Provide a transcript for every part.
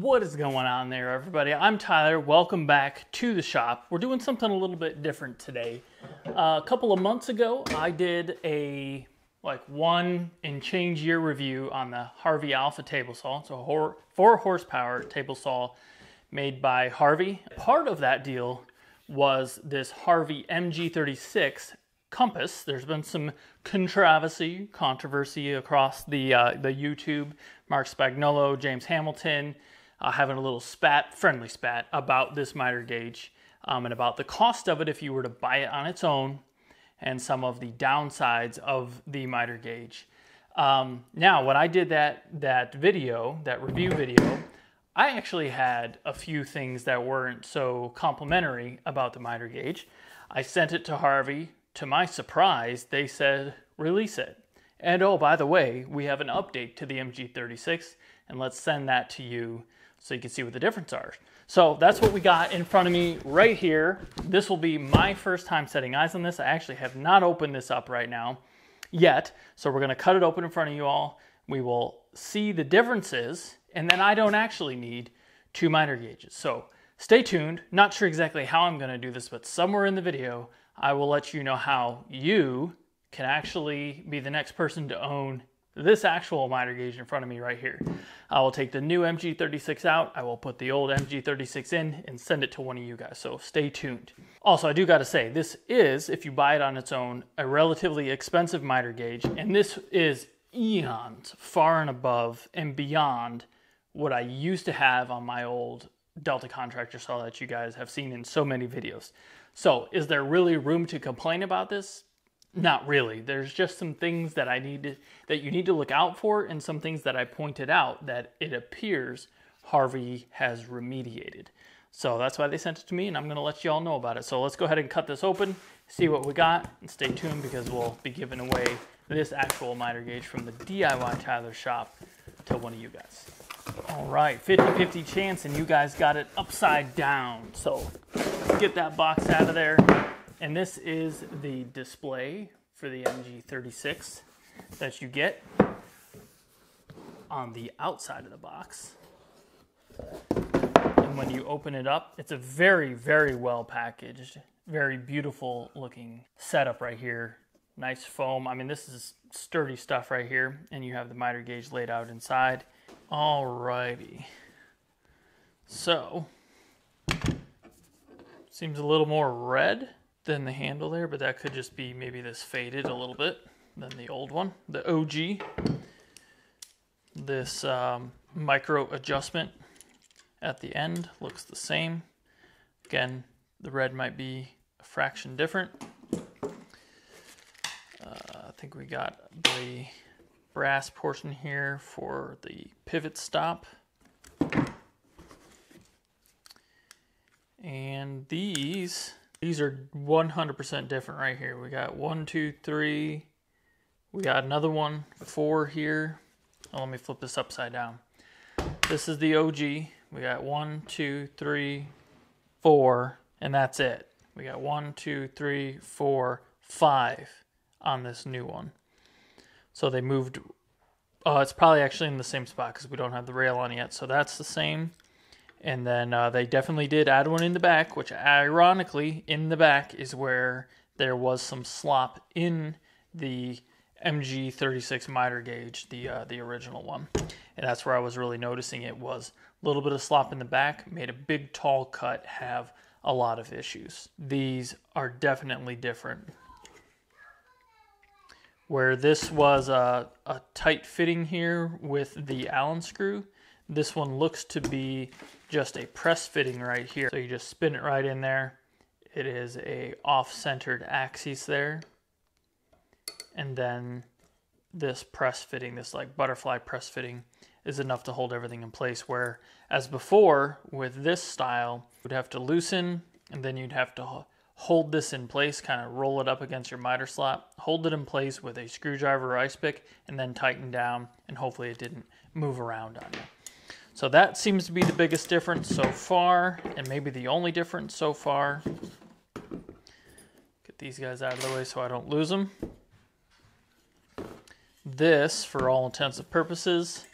What is going on there, everybody? I'm Tyler. Welcome back to the shop. We're doing something a little bit different today. Uh, a couple of months ago, I did a like one and change year review on the Harvey Alpha table saw. It's a four horsepower table saw made by Harvey. Part of that deal was this Harvey MG36 Compass. There's been some controversy, controversy across the uh, the YouTube. Marc Spagnuolo, James Hamilton, uh, having a little spat, friendly spat about this miter gauge um, and about the cost of it if you were to buy it on its own, and some of the downsides of the miter gauge. Um, now, when I did that that video, that review video, I actually had a few things that weren't so complimentary about the miter gauge. I sent it to Harvey to my surprise, they said release it. And oh, by the way, we have an update to the MG36, and let's send that to you so you can see what the difference are. So that's what we got in front of me right here. This will be my first time setting eyes on this. I actually have not opened this up right now yet. So we're gonna cut it open in front of you all. We will see the differences, and then I don't actually need two miter gauges. So stay tuned. Not sure exactly how I'm gonna do this, but somewhere in the video, I will let you know how you can actually be the next person to own this actual miter gauge in front of me right here. I will take the new MG36 out, I will put the old MG36 in and send it to one of you guys, so stay tuned. Also, I do gotta say, this is, if you buy it on its own, a relatively expensive miter gauge, and this is eons far and above and beyond what I used to have on my old Delta contractor saw that you guys have seen in so many videos. So is there really room to complain about this? Not really. There's just some things that I need to, that you need to look out for and some things that I pointed out that it appears Harvey has remediated. So that's why they sent it to me and I'm going to let you all know about it. So let's go ahead and cut this open, see what we got, and stay tuned because we'll be giving away this actual miter gauge from the DIY Tyler shop to one of you guys. All right, 50-50 chance and you guys got it upside down. So let's get that box out of there. And this is the display for the MG36 that you get on the outside of the box. And when you open it up, it's a very, very well packaged, very beautiful looking setup right here. Nice foam. I mean, this is sturdy stuff right here. And you have the miter gauge laid out inside. Alrighty. So, seems a little more red than the handle there, but that could just be maybe this faded a little bit than the old one, the OG. This um, micro adjustment at the end looks the same. Again, the red might be a fraction different. Uh, I think we got the brass portion here for the pivot stop. And these, these are 100% different right here. We got one, two, three. We got another one, four here. Oh, let me flip this upside down. This is the OG. We got one, two, three, four, and that's it. We got one, two, three, four, five on this new one. So they moved. Uh, it's probably actually in the same spot because we don't have the rail on yet. So that's the same. And then uh, they definitely did add one in the back, which ironically, in the back is where there was some slop in the MG36 miter gauge, the uh, the original one, and that's where I was really noticing it was a little bit of slop in the back, made a big tall cut have a lot of issues. These are definitely different where this was a, a tight fitting here with the Allen screw. This one looks to be just a press fitting right here. So you just spin it right in there. It is a off-centered axis there. And then this press fitting, this like butterfly press fitting is enough to hold everything in place where as before with this style, you would have to loosen and then you'd have to hold this in place, kind of roll it up against your miter slot, hold it in place with a screwdriver or ice pick, and then tighten down, and hopefully it didn't move around on you. So that seems to be the biggest difference so far, and maybe the only difference so far. Get these guys out of the way so I don't lose them. This, for all intents and purposes,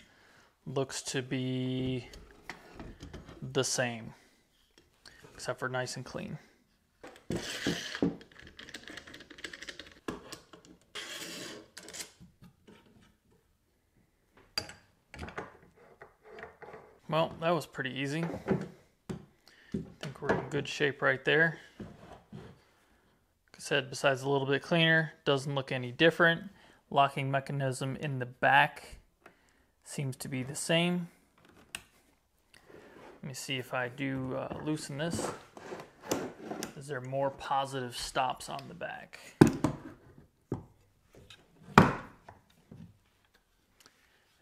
looks to be the same, except for nice and clean. Well, that was pretty easy. I think we're in good shape right there. Like I said, besides a little bit cleaner, doesn't look any different. Locking mechanism in the back seems to be the same. Let me see if I do uh, loosen this. Is there more positive stops on the back?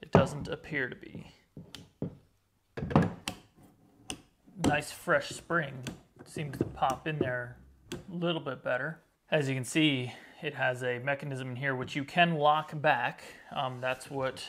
It doesn't appear to be. Nice fresh spring seems to pop in there a little bit better. As you can see, it has a mechanism in here which you can lock back. Um, that's what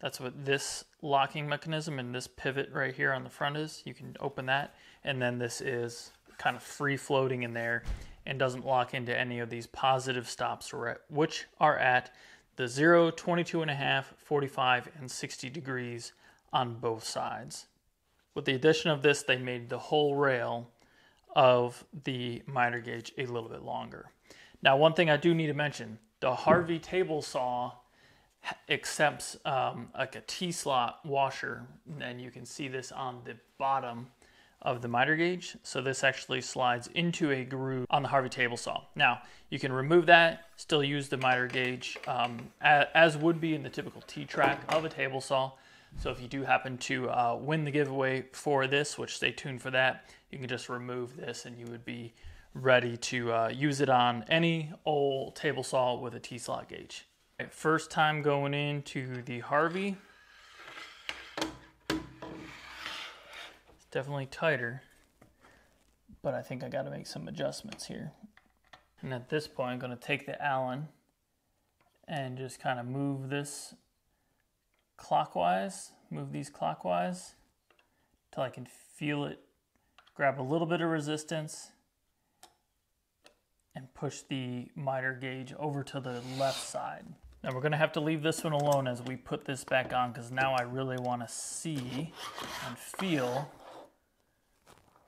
that's what this locking mechanism and this pivot right here on the front is. You can open that and then this is kind of free floating in there and doesn't lock into any of these positive stops which are at the 0, 22 and a half, 45 and 60 degrees on both sides. With the addition of this, they made the whole rail of the miter gauge a little bit longer. Now, one thing I do need to mention, the Harvey table saw accepts um, like a T-slot washer, and you can see this on the bottom of the miter gauge. So this actually slides into a groove on the Harvey table saw. Now, you can remove that, still use the miter gauge um, as would be in the typical T-track of a table saw. So if you do happen to uh, win the giveaway for this, which stay tuned for that, you can just remove this and you would be ready to uh, use it on any old table saw with a T-slot gauge. Right, first time going into the Harvey. It's definitely tighter, but I think I got to make some adjustments here. And at this point, I'm going to take the Allen and just kind of move this clockwise, move these clockwise until I can feel it grab a little bit of resistance and push the miter gauge over to the left side. Now we're gonna have to leave this one alone as we put this back on because now I really wanna see and feel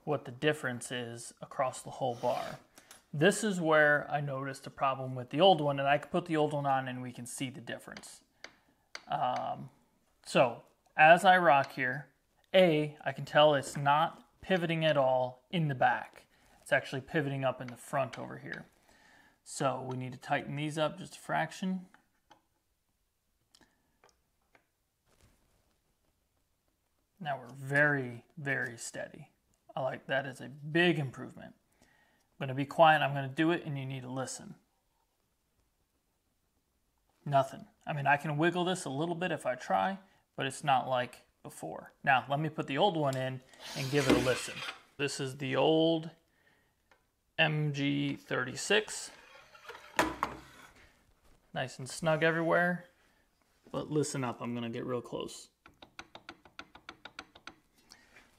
what the difference is across the whole bar. This is where I noticed a problem with the old one and I can put the old one on and we can see the difference. Um, so as I rock here, A, I can tell it's not pivoting at all in the back. It's actually pivoting up in the front over here. So we need to tighten these up just a fraction. Now we're very, very steady. I like that as a big improvement. I'm to be quiet, I'm to do it, and you need to listen. Nothing. I mean, I can wiggle this a little bit if I try, but it's not like before. Now, let me put the old one in and give it a listen. This is the old MG36. Nice and snug everywhere. But listen up, I'm gonna get real close.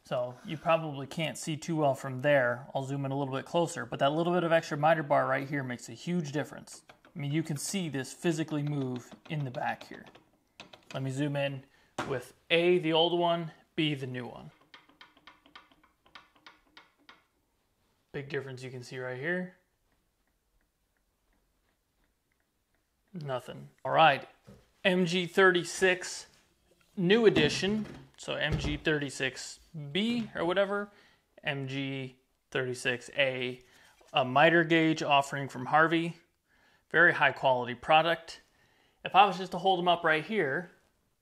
So you probably can't see too well from there. I'll zoom in a little bit closer, but that little bit of extra miter bar right here makes a huge difference. I mean, you can see this physically move in the back here. Let me zoom in with A, the old one, B, the new one. Big difference you can see right here. Nothing. All right, MG36 new edition. So MG36B or whatever, MG36A, a miter gauge offering from Harvey. Very high quality product. If I was just to hold them up right here,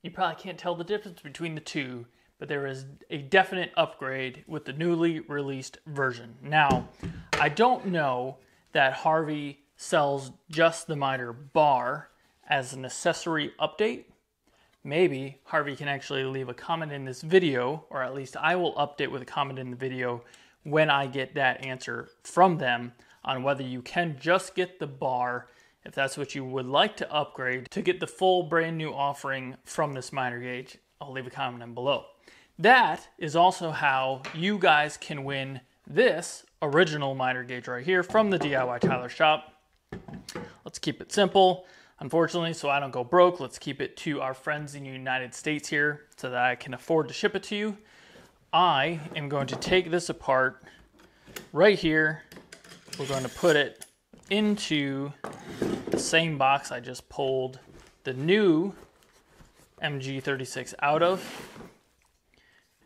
you probably can't tell the difference between the two, but there is a definite upgrade with the newly released version. Now, I don't know that Harvey sells just the miter bar as an accessory update. Maybe Harvey can actually leave a comment in this video, or at least I will update with a comment in the video when I get that answer from them on whether you can just get the bar if that's what you would like to upgrade to get the full brand new offering from this miter gauge, I'll leave a comment down below. That is also how you guys can win this original miter gauge right here from the DIY Tyler shop. Let's keep it simple. Unfortunately, so I don't go broke, let's keep it to our friends in the United States here so that I can afford to ship it to you. I am going to take this apart right here. We're going to put it into the same box I just pulled the new MG36 out of.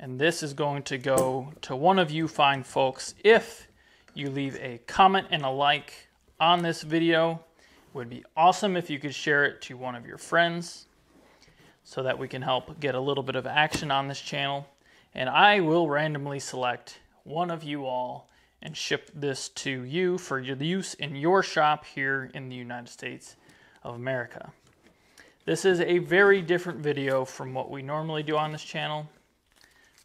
And this is going to go to one of you fine folks if you leave a comment and a like on this video. It would be awesome if you could share it to one of your friends so that we can help get a little bit of action on this channel. And I will randomly select one of you all and ship this to you for your use in your shop here in the United States of America. This is a very different video from what we normally do on this channel,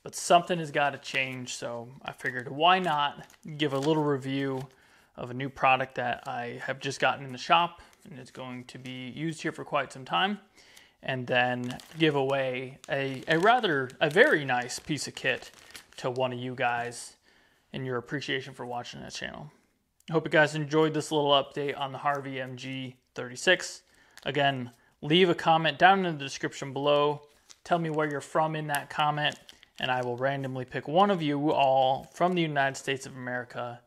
but something has got to change, so I figured why not give a little review of a new product that I have just gotten in the shop and it's going to be used here for quite some time and then give away a, a rather, a very nice piece of kit to one of you guys in your appreciation for watching this channel. I hope you guys enjoyed this little update on the Harvey MG36. Again, leave a comment down in the description below. Tell me where you're from in that comment, and I will randomly pick one of you all from the United States of America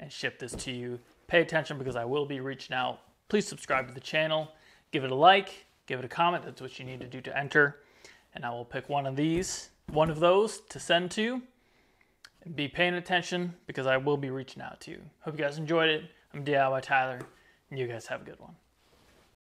and ship this to you. Pay attention because I will be reaching out. Please subscribe to the channel, give it a like, give it a comment. That's what you need to do to enter. And I will pick one of these, one of those to send to. And be paying attention because I will be reaching out to you. Hope you guys enjoyed it. I'm DIY Tyler, and you guys have a good one.